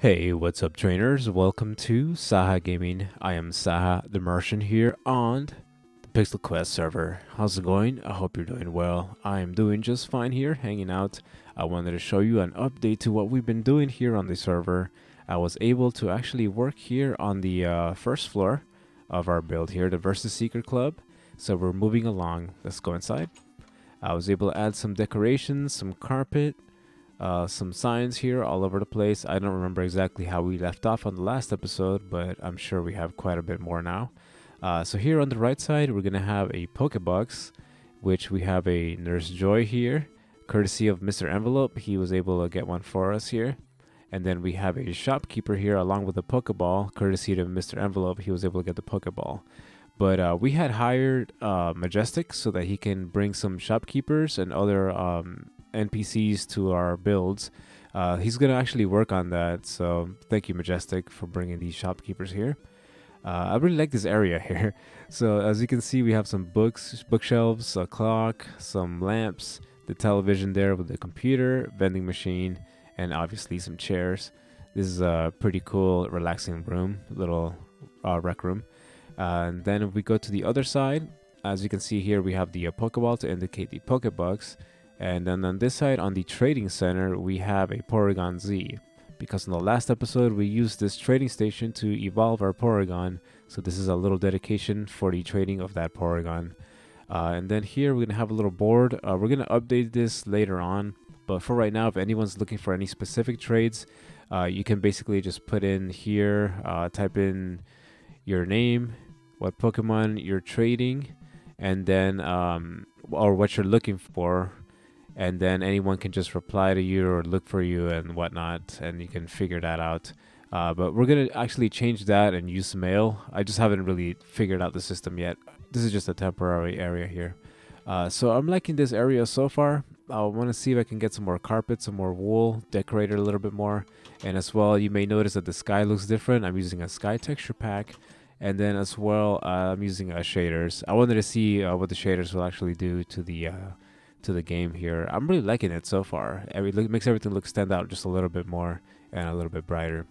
Hey, what's up, trainers? Welcome to Sakha Gaming. I am Sakha the Merchant here on the Pixel Quest server. How's it going? I hope you're doing well. I am doing just fine here, hanging out. I wanted to show you an update to what we've been doing here on the server. I was able to actually work here on the uh, first floor of our build here, the Versus Seeker Club. So we're moving along. Let's go inside. I was able to add some decorations, some carpet, uh, some signs here all over the place. I don't remember exactly how we left off on the last episode, but I'm sure we have quite a bit more now. Uh, so here on the right side, we're going to have a Pokebox, which we have a Nurse Joy here, courtesy of Mr. Envelope. He was able to get one for us here. And then we have a shopkeeper here along with a Pokeball, courtesy of Mr. Envelope. He was able to get the Pokeball. But uh, we had hired uh, Majestic so that he can bring some shopkeepers and other um, NPCs to our builds. Uh, he's going to actually work on that. So thank you, Majestic, for bringing these shopkeepers here. Uh, I really like this area here. So as you can see, we have some books, bookshelves, a clock, some lamps, the television there with the computer, vending machine, and obviously some chairs. This is a pretty cool, relaxing room, little uh, rec room. Uh, and then if we go to the other side, as you can see here, we have the Pokeball to indicate the Pokebucks. And then on this side, on the Trading Center, we have a Porygon Z. Because in the last episode, we used this trading station to evolve our Porygon. So this is a little dedication for the trading of that Porygon. Uh, and then here, we're going to have a little board. Uh, we're going to update this later on. But for right now, if anyone's looking for any specific trades, uh, you can basically just put in here, uh, type in your name, what Pokemon you're trading, and then, um, or what you're looking for, and then anyone can just reply to you or look for you and whatnot, and you can figure that out. Uh, but we're gonna actually change that and use mail. I just haven't really figured out the system yet. This is just a temporary area here. Uh, so I'm liking this area so far. I want to see if I can get some more carpet, some more wool, decorate it a little bit more. And as well, you may notice that the sky looks different. I'm using a sky texture pack. And then as well, uh, I'm using shaders. I wanted to see uh, what the shaders will actually do to the uh, to the game here. I'm really liking it so far. It makes everything look stand out just a little bit more and a little bit brighter.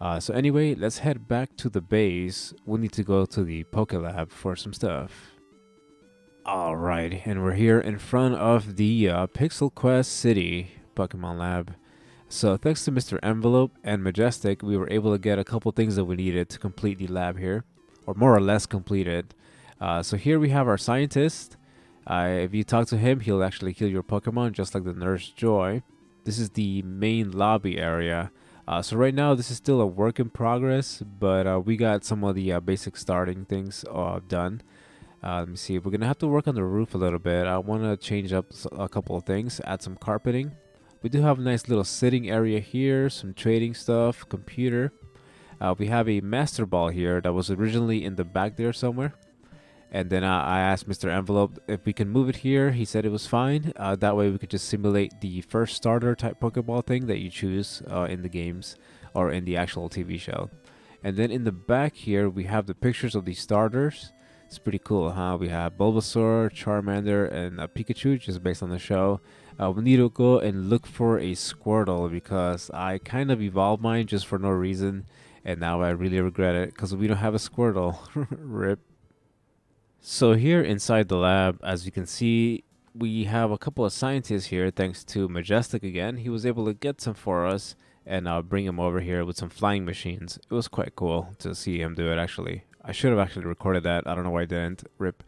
Uh, so anyway, let's head back to the base. We need to go to the Poke Lab for some stuff. Alright, and we're here in front of the uh, Pixel Quest City Pokemon Lab. So thanks to Mr. Envelope and Majestic, we were able to get a couple things that we needed to complete the lab here, or more or less completed. Uh, so here we have our scientist, uh, if you talk to him, he'll actually kill your Pokemon just like the Nurse Joy. This is the main lobby area. Uh, so right now, this is still a work in progress, but uh, we got some of the uh, basic starting things uh, done. Uh, let me see. We're going to have to work on the roof a little bit. I want to change up a couple of things, add some carpeting. We do have a nice little sitting area here, some trading stuff, computer. we have a master ball here that was originally in the back there somewhere. And then uh, I asked Mr. Envelope if we can move it here. He said it was fine. Uh, that way we could just simulate the first starter type Pokeball thing that you choose uh, in the games or in the actual TV show. And then in the back here, we have the pictures of the starters. It's pretty cool, huh? We have Bulbasaur, Charmander, and Pikachu, just based on the show. Uh, we need to go and look for a Squirtle because I kind of evolved mine just for no reason. And now I really regret it because we don't have a Squirtle. Rip. So here inside the lab, as you can see, we have a couple of scientists here thanks to Majestic again. He was able to get some for us and uh, bring him over here with some flying machines. It was quite cool to see him do it actually. I should have actually recorded that. I don't know why I didn't. Rip.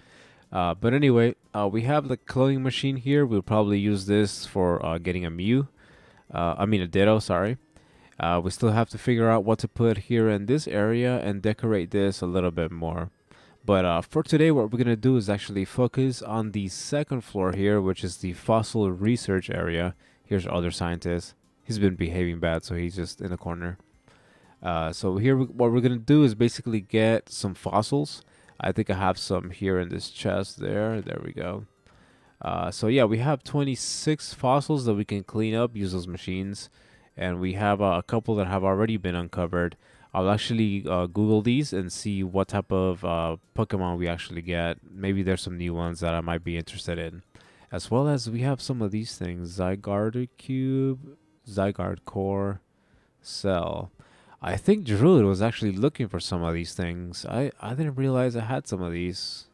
Uh, but anyway, uh, we have the cloning machine here. We'll probably use this for uh, getting a Mew. Uh, I mean a Ditto, sorry. Uh, we still have to figure out what to put here in this area and decorate this a little bit more. But uh, for today, what we're going to do is actually focus on the second floor here, which is the fossil research area. Here's our other scientist. He's been behaving bad, so he's just in the corner. Uh, so here, what we're going to do is basically get some fossils. I think I have some here in this chest there. There we go. Uh, so yeah, we have 26 fossils that we can clean up, use those machines. And we have uh, a couple that have already been uncovered. I'll actually uh, Google these and see what type of uh, Pokemon we actually get. Maybe there's some new ones that I might be interested in. As well as we have some of these things. Zygarde Cube, Zygarde Core, Cell. I think Druid was actually looking for some of these things. I, I didn't realize I had some of these.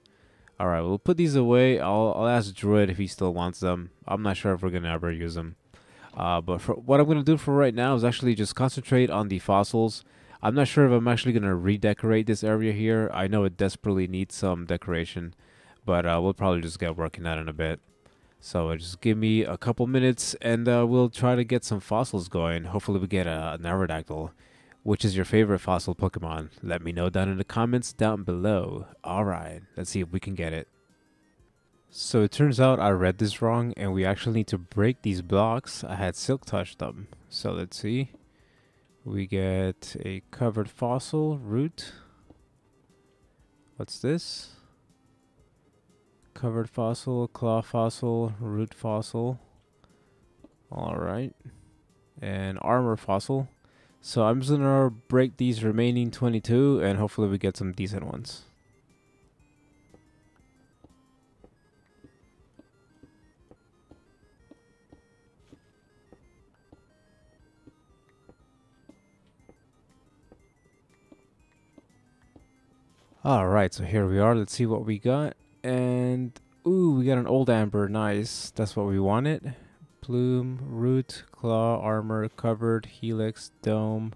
Alright, we'll put these away. I'll, I'll ask Druid if he still wants them. I'm not sure if we're going to ever use them. Uh, but for, what I'm going to do for right now is actually just concentrate on the fossils. I'm not sure if I'm actually going to redecorate this area here. I know it desperately needs some decoration. But uh, we'll probably just get working on it in a bit. So uh, just give me a couple minutes and uh, we'll try to get some fossils going. Hopefully we get a, an Aerodactyl. Which is your favorite fossil Pokemon? Let me know down in the comments down below. Alright, let's see if we can get it. So it turns out I read this wrong and we actually need to break these blocks. I had silk touched them. So let's see. We get a covered fossil, root. What's this? Covered fossil, claw fossil, root fossil. Alright. And armor fossil. So I'm just gonna break these remaining 22 and hopefully we get some decent ones. Alright, so here we are. Let's see what we got. And, ooh, we got an old amber. Nice. That's what we wanted. Plume, root, claw, armor, covered, helix, dome.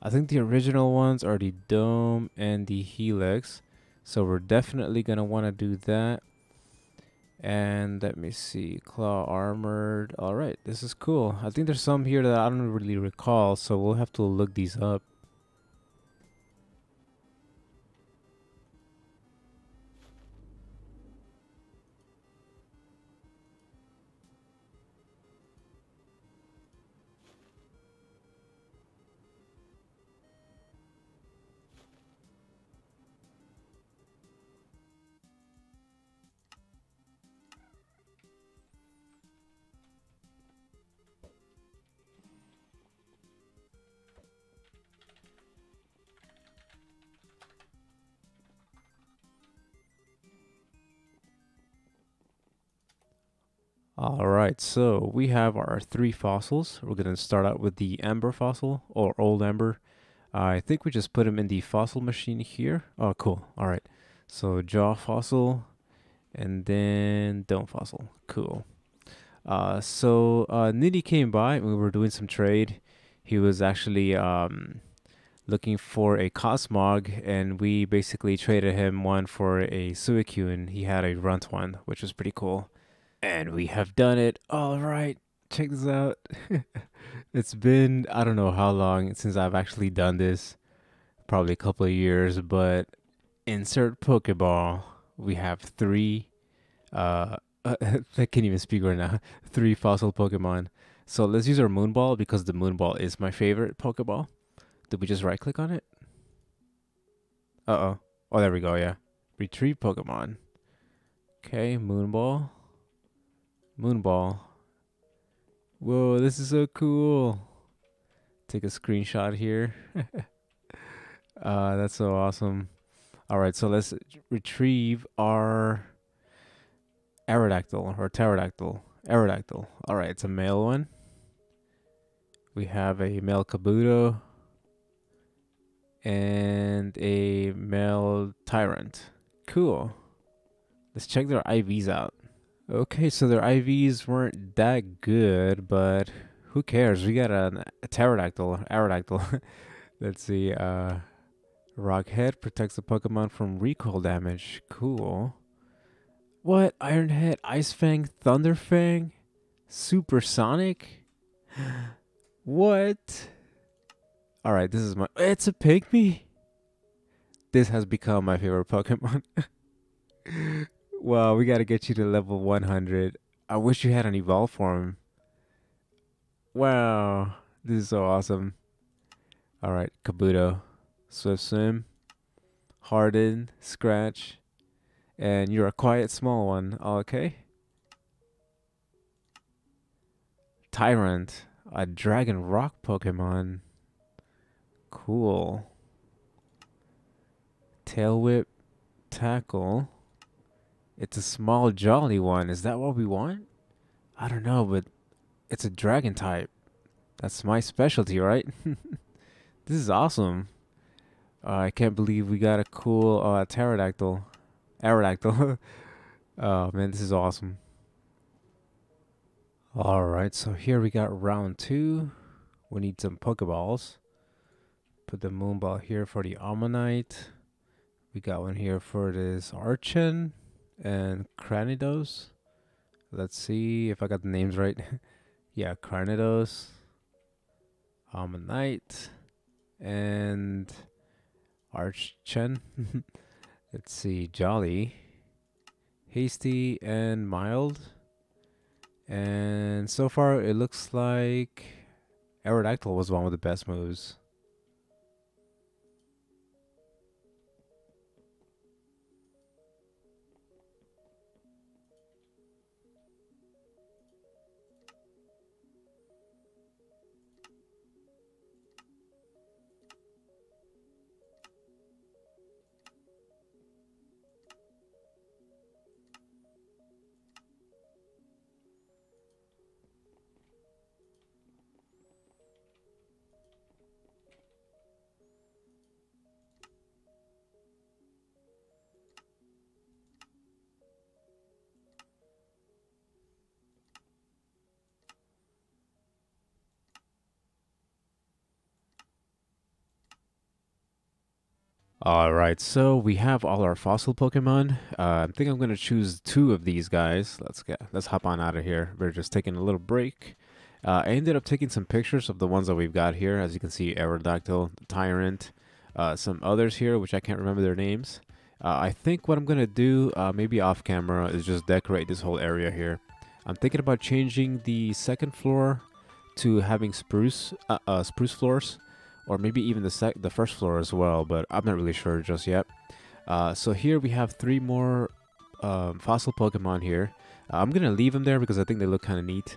I think the original ones are the dome and the helix. So we're definitely going to want to do that. And let me see, claw armored. All right, this is cool. I think there's some here that I don't really recall, so we'll have to look these up. All right, so we have our three fossils. We're going to start out with the amber fossil or old amber. I think we just put them in the fossil machine here. Oh, cool. All right. So jaw fossil and then dome fossil. Cool. Uh, so uh, Nitty came by we were doing some trade. He was actually um, looking for a Cosmog, and we basically traded him one for a Suicune. He had a Runt one, which was pretty cool. And we have done it. All right. Check this out. it's been, I don't know how long since I've actually done this. Probably a couple of years, but insert Pokeball. We have three, uh, I can't even speak right now. Three fossil Pokemon. So let's use our Moonball because the Moonball is my favorite Pokeball. Did we just right click on it? Uh oh. Oh, there we go. Yeah. Retrieve Pokemon. Okay, Moonball. Moonball. Whoa, this is so cool. Take a screenshot here. uh, that's so awesome. All right, so let's retrieve our Aerodactyl or pterodactyl. Aerodactyl. All right, it's a male one. We have a male Kabuto and a male Tyrunt. Cool. Let's check their IVs out. Okay, so their IVs weren't that good, but who cares? We got a, a pterodactyl, aerodactyl. Let's see. Uh, Rock Head protects the Pokemon from recoil damage. Cool. What? Iron Head, Ice Fang, Thunder Fang, Supersonic? what? Alright, this is my. It's a Pygmy? This has become my favorite Pokemon. Well, we got to get you to level 100. I wish you had an evolve form. Wow, this is so awesome. All right, Kabuto, Swift Swim, Harden, Scratch, and you're a quiet small one. Okay. Tyrunt, a Dragon Rock Pokemon. Cool. Tail Whip, Tackle. It's a small jolly one. Is that what we want? I don't know, but it's a dragon type. That's my specialty, right? this is awesome. Uh, I can't believe we got a cool uh, pterodactyl. Aerodactyl. oh man, this is awesome. Alright, so here we got round two. We need some Pokeballs. Put the Moonball here for the Omanyte. We got one here for this Archen and Cranidos. Let's see if I got the names right. yeah, Cranidos, Omanyte, and Archen. Let's see, Jolly, Hasty, and Mild. And so far, it looks like Aerodactyl was one of the best moves. Alright, so we have all our fossil Pokemon. Uh, I think I'm gonna choose two of these guys. Let's get let's hop on out of here. We're just taking a little break. Uh, I ended up taking some pictures of the ones that we've got here. As you can see, Aerodactyl, Tyrunt, uh, some others here, which I can't remember their names. Uh, I think what I'm gonna do, uh, maybe off camera, is just decorate this whole area here. I'm thinking about changing the second floor to having spruce uh, spruce floors or maybe even the the first floor as well, but I'm not really sure just yet. Uh, so here we have three more um, fossil Pokemon here. Uh, I'm gonna leave them there because I think they look kind of neat,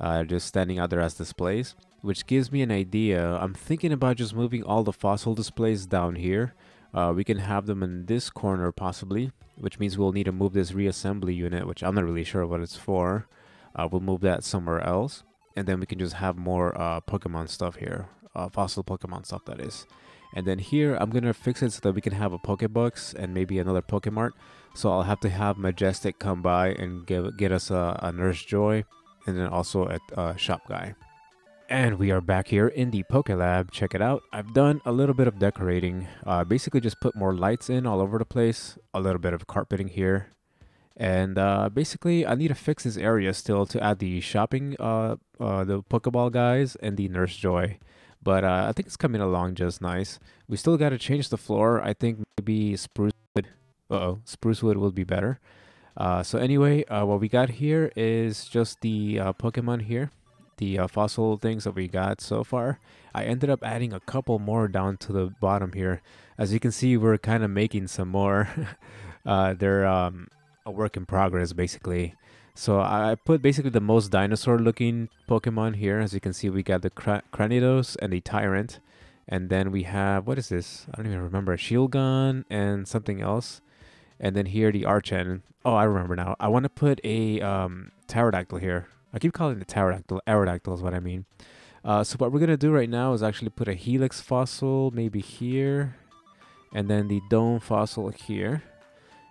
uh, just standing out there as displays, which gives me an idea. I'm thinking about just moving all the fossil displays down here. Uh, we can have them in this corner possibly, which means we'll need to move this reassembly unit, which I'm not really sure what it's for. Uh, we'll move that somewhere else, and then we can just have more Pokemon stuff here uh, fossil Pokemon stuff that is. And then here, I'm going to fix it so that we can have a Pokebox and maybe another Pokemart. So I'll have to have Majestic come by and give, get us a, a Nurse Joy and then also a, a Shop Guy. And we are back here in the Lab. Check it out. I've done a little bit of decorating. Uh, basically just put more lights in all over the place. A little bit of carpeting here. And uh, basically, I need to fix this area still to add the shopping, uh, uh, the Pokeball guys, and the Nurse Joy. But uh, I think it's coming along just nice. We still got to change the floor. I think maybe spruce wood. Uh oh, spruce wood will be better. Uh, so anyway, uh, what we got here is just the uh, Pokemon here, the uh, fossil things that we got so far. I ended up adding a couple more down to the bottom here. As you can see, we're kind of making some more. they're um, a work in progress, basically. So I put basically the most dinosaur looking Pokemon here. As you can see, we got the Cra Cranidos and the Tyrunt. And then we have, what is this? I don't even remember. A Shieldon and something else. And then here the Archen. Oh, I remember now. I want to put a um, Pterodactyl here. I keep calling it the Pterodactyl. Aerodactyl is what I mean. Uh, so what we're going to do right now is actually put a Helix fossil maybe here. And then the Dome fossil here.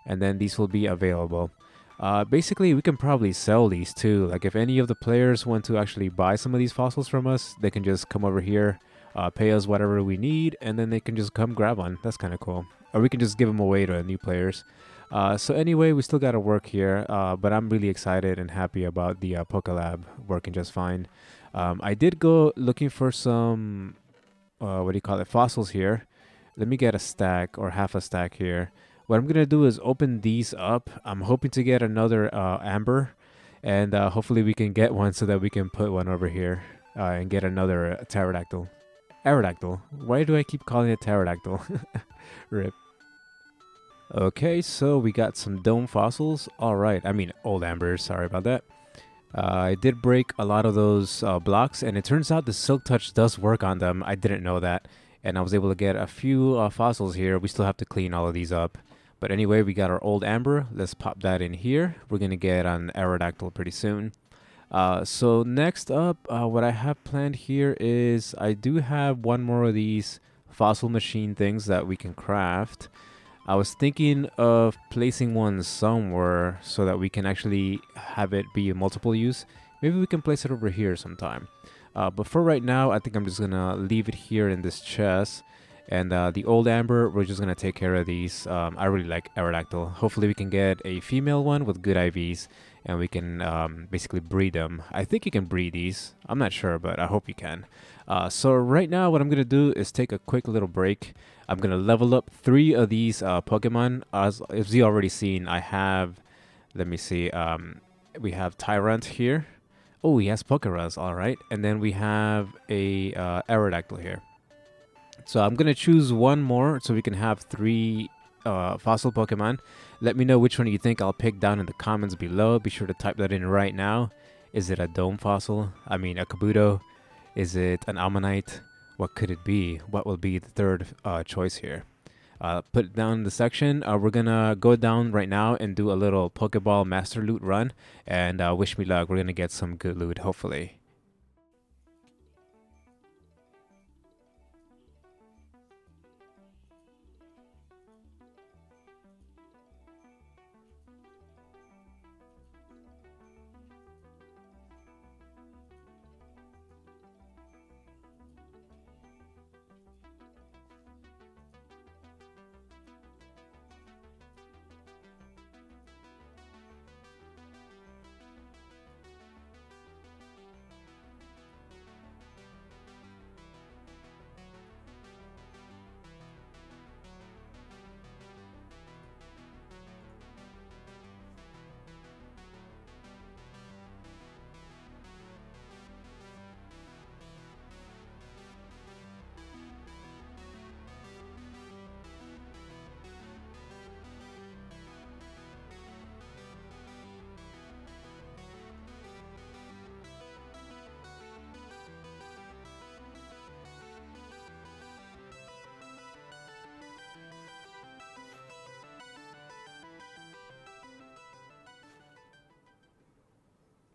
And then these will be available. Uh, basically, we can probably sell these too. Like if any of the players want to actually buy some of these fossils from us, they can just come over here, uh, pay us whatever we need, and then they can just come grab one. That's kind of cool. Or we can just give them away to new players. Uh, so anyway, we still got to work here, uh, but I'm really excited and happy about the uh, Pokelab working just fine. Um, I did go looking for some, uh, what do you call it, fossils here. Let me get a stack or half a stack here. What I'm gonna do is open these up. I'm hoping to get another uh, amber, and uh, hopefully we can get one so that we can put one over here uh, and get another uh, pterodactyl. Aerodactyl. Why do I keep calling it pterodactyl? Rip. Okay, so we got some dome fossils. All right, I mean old ambers. Sorry about that. Uh, I did break a lot of those uh, blocks, and it turns out the Silk Touch does work on them. I didn't know that, and I was able to get a few uh, fossils here. We still have to clean all of these up. But anyway, we got our old amber. Let's pop that in here. We're going to get an Aerodactyl pretty soon. Uh, so next up, uh, what I have planned here is I do have one more of these fossil machine things that we can craft. I was thinking of placing one somewhere so that we can actually have it be a multiple use. Maybe we can place it over here sometime. Uh, but for right now, I think I'm just gonna leave it here in this chest. And uh, the old amber, we're just gonna take care of these. Um, I really like Aerodactyl. Hopefully we can get a female one with good IVs and we can um, basically breed them. I think you can breed these. I'm not sure, but I hope you can. Uh, so right now, what I'm gonna do is take a quick little break. I'm gonna level up three of these uh, Pokemon. As, as you already seen, I have. Let me see. Um, we have Tyrunt here. Oh, he has Pokerus, all right. And then we have a uh, Aerodactyl here. So I'm gonna choose one more so we can have three uh, fossil Pokemon. Let me know which one you think I'll pick down in the comments below. Be sure to type that in right now. Is it a Dome Fossil? I mean a Kabuto? Is it an Omanyte? What could it be? What will be the third uh, choice here? Uh, put it down in the section. Uh, we're gonna go down right now and do a little Pokeball Master Loot run. And uh, wish me luck. We're gonna get some good loot, hopefully.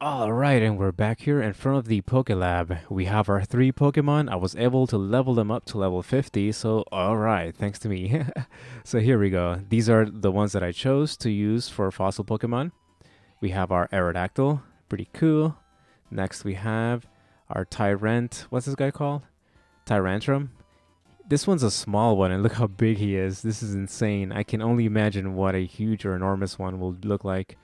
Alright, and we're back here in front of the Pokélab. We have our three Pokemon. I was able to level them up to level 50, so alright, thanks to me. so here we go. These are the ones that I chose to use for fossil Pokemon. We have our Aerodactyl, pretty cool. Next we have our Tyrunt, what's this guy called? Tyrantrum. This one's a small one, and look how big he is. This is insane. I can only imagine what a huge or enormous one will look like.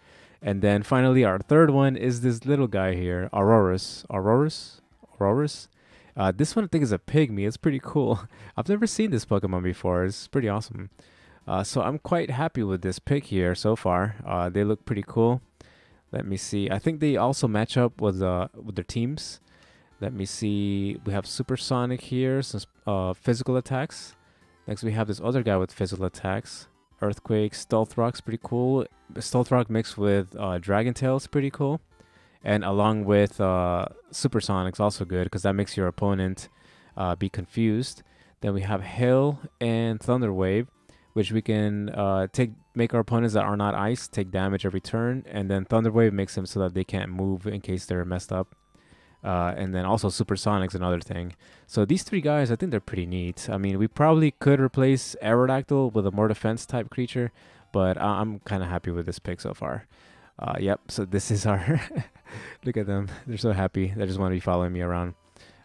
And then finally, our third one is this little guy here, Aurorus. Aurorus? Aurorus? Uh, this one I think is a pygmy. It's pretty cool. I've never seen this Pokemon before. It's pretty awesome. Uh, so I'm quite happy with this pick here so far. Uh, they look pretty cool. Let me see. I think they also match up with uh, with their teams. Let me see. We have Supersonic here, some uh, physical attacks. Next we have this other guy with physical attacks. Earthquake, Stealth Rock's pretty cool. Stealth Rock mixed with uh, Dragon Tail's pretty cool. And along with uh, Supersonic's also good because that makes your opponent uh, be confused. Then we have Hail and Thunder Wave, which we can uh, take make our opponents that are not ice take damage every turn. And then Thunder Wave makes them so that they can't move in case they're messed up. Uh, and then also Supersonic's another thing. So these three guys, I think they're pretty neat. I mean, we probably could replace Aerodactyl with a more defense type creature, but I'm kind of happy with this pick so far. Uh, yep, so this is our... Look at them. They're so happy. They just want to be following me around.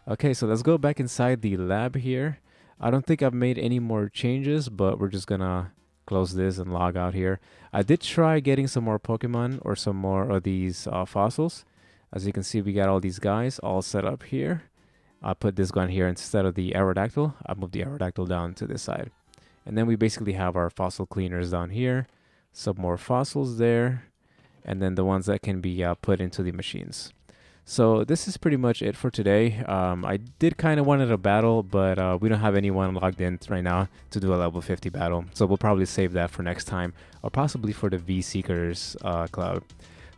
Okay, so let's go back inside the lab here. I don't think I've made any more changes, but we're just gonna close this and log out here. I did try getting some more Pokemon or some more of these uh, fossils. As you can see, we got all these guys all set up here. I put this gun here instead of the Aerodactyl. I moved the Aerodactyl down to this side. And then we basically have our fossil cleaners down here. Some more fossils there. And then the ones that can be uh, put into the machines. So this is pretty much it for today. Um, I did kind of wanted a battle, but uh, we don't have anyone logged in right now to do a level 50 battle. So we'll probably save that for next time or possibly for the V-Seekers uh, Cloud.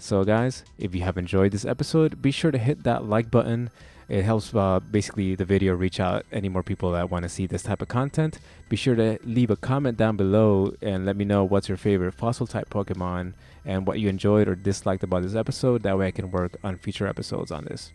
So guys, if you have enjoyed this episode, be sure to hit that like button It helps uh, basically the video reach out any more people that want to see this type of content. Be sure to leave a comment down below and let me know what's your favorite fossil type Pokemon and what you enjoyed or disliked about this episode. That way I can work on future episodes on this.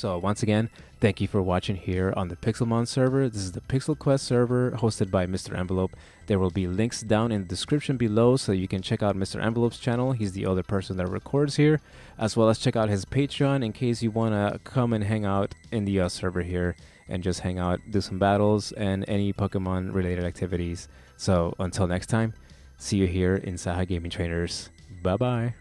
So once again, thank you for watching here on the Pixelmon server. This is the Pixel Quest server hosted by Mr. Envelope. There will be links down in the description below so you can check out Mr. Envelope's channel. He's the other person that records here, as well as check out his Patreon in case you want to come and hang out in the uh, server here and just hang out, do some battles, and any Pokemon related activities. So until next time, see you here in Sakha Gaming Trainers. Bye bye.